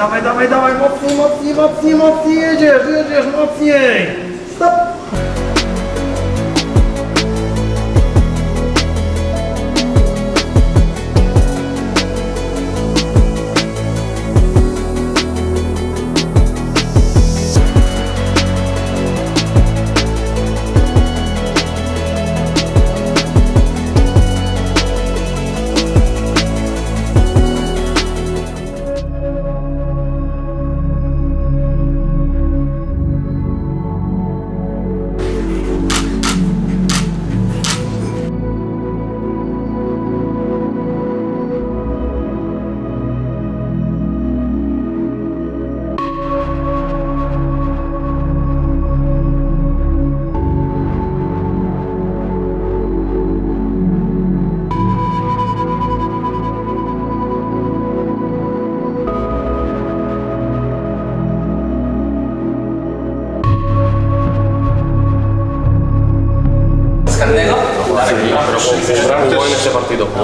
dawaj, dawaj, dawaj, mocniej, mocniej, mocniej, mocniej, jedziesz, jedziesz, mocniej.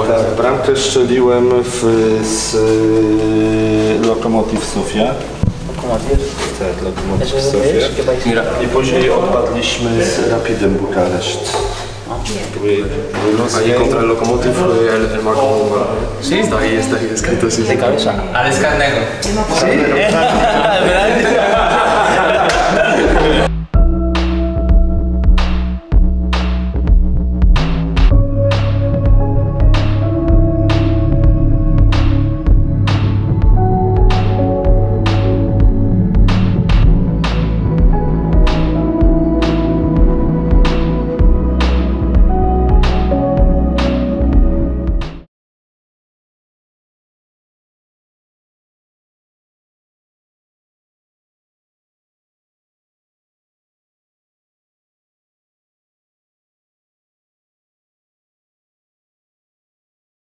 Tak, bramkę strzeliłem w, z y, Lokomotiv Sofia. Tak, Lokomotiv Sofia. I później odpadliśmy z Rapidem Bukareszt. Ahí contra el Lokomotiv fue el, el Marco Bomba. Sí, está ahí, está ahí escrito así. De cabeza. Al escarnego.